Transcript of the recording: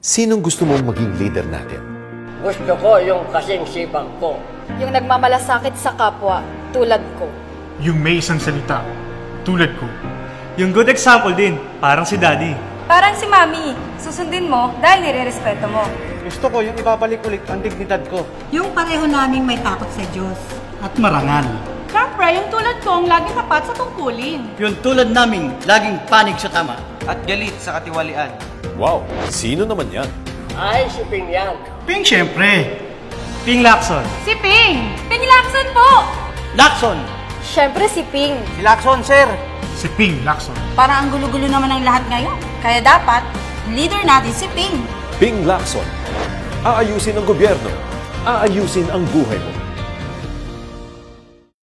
Sinong gusto mong maging leader natin? Gusto ko yung kasing sipag ko. Yung nagmamalasakit sa kapwa, tulad ko. Yung may isang salita, tulad ko. Yung good example din, parang si Daddy. Parang si Mami, susundin mo dahil nire-respeto mo. Gusto ko yung ibabalik ulit ang dignidad ko. Yung pareho naming may takot sa Diyos. At marangal. Siyempre, yung tulad kong laging tapat sa tungkulin. Yung tulad naming laging panig sa tama. At galit sa katiwalian. Wow, sino naman yan? Ay, si Ping yan. Ping syempre. Ping Lacson. Si Ping! Ping Lacson po! Lakson. Siyempre si Ping. Si Lacson, sir! Si Ping Lacson. Parang ang gulo-gulo naman ng lahat ngayon. Kaya dapat, leader natin si Ping. Ping Lacson. Aayusin ang gobyerno. Aayusin ang buhay mo.